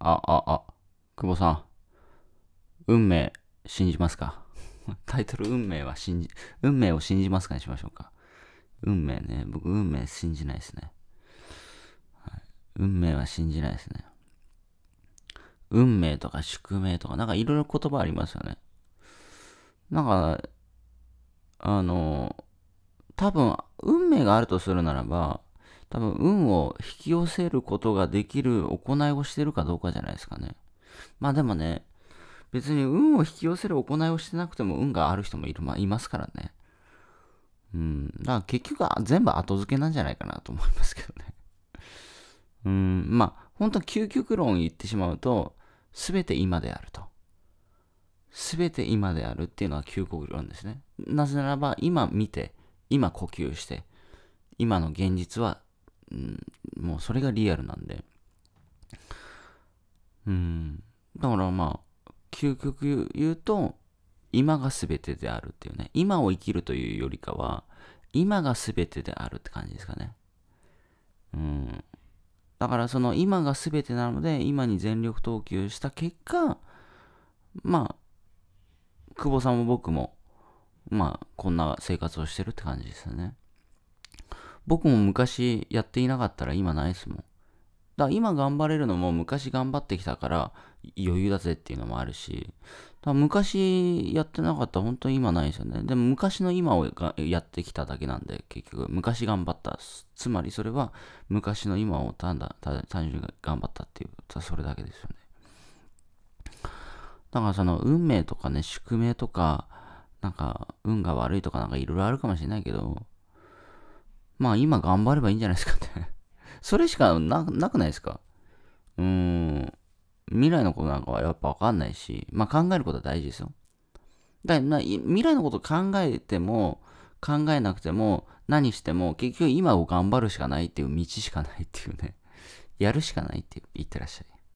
あ、あ、あ、久保さん。運命、信じますか？タイトル、運命は信じ、運命を信じますかにしましょうか。運命ね。僕、運命信じないですね。はい、運命は信じないですね。運命とか宿命とか、なんかいろいろ言葉ありますよね。なんか、あの、多分、運命があるとするならば、多分、運を引き寄せることができる行いをしてるかどうかじゃないですかね。まあでもね、別に運を引き寄せる行いをしてなくても運がある人もいる、まあ、いますからね。うん。だから結局は全部後付けなんじゃないかなと思いますけどね。うん。まあ、本当究極論言ってしまうと、すべて今であると。すべて今であるっていうのは究極論ですね。なぜならば、今見て、今呼吸して、今の現実は、もうそれがリアルなんで。うん。だからまあ、究極言うと、今が全てであるっていうね。今を生きるというよりかは、今が全てであるって感じですかね。うん。だからその今が全てなので、今に全力投球した結果、まあ、久保さんも僕も、まあ、こんな生活をしてるって感じですよね。僕も昔やっていなかったら今ないですもん。だから今頑張れるのも昔頑張ってきたから余裕だぜっていうのもあるし、だ昔やってなかったら本当に今ないですよね。でも昔の今をやってきただけなんで、結局昔頑張った。つまりそれは昔の今を単だ単純に頑張ったっていう、それだけですよね。だからその運命とかね、宿命とか、なんか運が悪いとかなんかいろいろあるかもしれないけど、まあ今頑張ればいいんじゃないですかね それしかなくないですか？うーん。未来のことなんかはやっぱわかんないし、まあ考えることは大事ですよ。だから未来のこと考えても、考えなくても、何しても、結局今を頑張るしかないっていう道しかないっていうね。やるしかないって言ってらっしゃい。